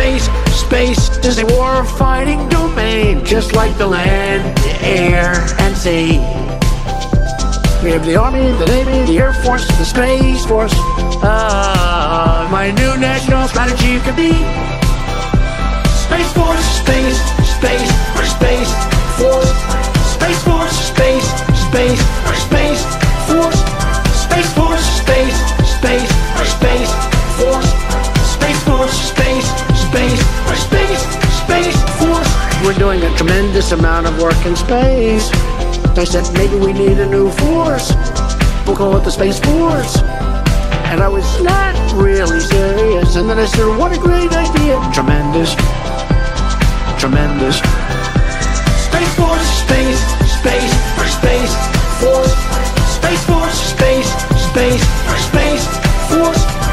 space, space is a war-fighting domain, just like the land, the air, and sea. We have the Army, the Navy, the Air Force, the Space Force. Ah, my new national strategy could be Space Force, space, space, for space, force. Space Force, space, space, for space, force. Space Force, space, We're doing a tremendous amount of work in space. I said, maybe we need a new force. We'll call it the Space Force. And I was not really serious. And then I said, what a great idea. Tremendous. Tremendous. Space Force, space, space, space, force. Space Force, space, space, space, force.